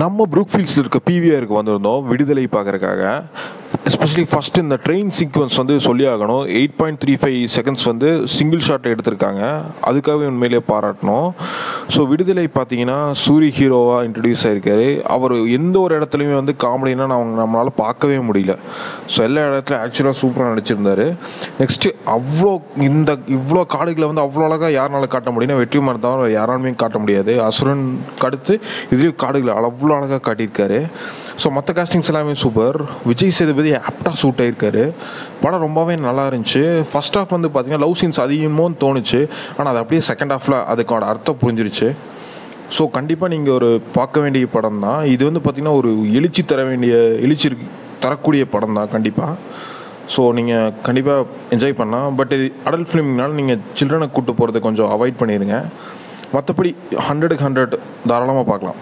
நம்ம ப்ரூக்ஃபீல்ட்ஸில் இருக்க பிவிஆருக்கு வந்திருந்தோம் விடுதலை பார்க்குறக்காக எஸ்பெஷலி ஃபஸ்ட் இந்த ட்ரெயின் சீக்வன்ஸ் வந்து சொல்லி ஆகணும் eight point three five seconds வந்து சிங்கிள் ஷாட் எடுத்திருக்காங்க. அதுக்காகவே உண்மையிலே பாராட்டணும். ஸோ விடுதலை பார்த்தீங்கன்னா சூரி ஹீரோவாக இன்ட்ரடியூஸ் ஆயிருக்காரு. அவர் எந்த ஒரு இடத்துலையுமே வந்து காமெடினா நான் நம்மளால் பார்க்கவே முடியல. ஸோ எல்லா இடத்துலையும் ஆக்சுவலாக சூப்பராக நடிச்சிருந்தார். நெக்ஸ்ட்டு அவ்வளோ இந்த இவ்வளோ காடுகளை வந்து அவ்வளோ அழகாக யாருனால காட்ட முடியும்னா வெற்றி தவிர யாராலுமே காட்ட முடியாது. அசுரன் கடுத்து இதுலேயும் காடுகளை அவ்வளோ அழகாக காட்டியிருக்காரு. ஸோ மற்ற காஸ்டிங்ஸ் எல்லாமே சூப்பர் விஜய் சேதுபதி ஆப்டாக சூட் ஆயிருக்காரு. படம் ரொம்பவே நல்லா இருந்துச்சு. ஃபர்ஸ்ட் ஹாஃப் வந்து பார்த்தீங்கன்னா லவ் சீன்ஸ் அதிகமோன்னு தோணுச்சு. ஆனால் அது அப்படியே செகண்ட் ஹாஃபில் அதுக்கோட அர்த்தம் புரிஞ்சிருச்சு. ஸோ கண்டிப்பாக நீங்கள் ஒரு பார்க்க வேண்டிய படம் தான். இது வந்து பார்த்திங்கன்னா ஒரு எழுச்சி தர வேண்டிய எழுச்சி தரக்கூடிய படம் தான் கண்டிப்பாக ஸோ நீங்கள் கண்டிப்பாக என்ஜாய் பண்ணலாம். பட் இது அடல்ட் ஃபிலிம்னால நீங்கள் சில்ட்ரனை கூட்டு போகிறத கொஞ்சம் அவாய்ட் பண்ணிடுங்க மற்றபடி ஹண்ட்ரடுக்கு ஹண்ட்ரட் தாராளமாக பார்க்கலாம்.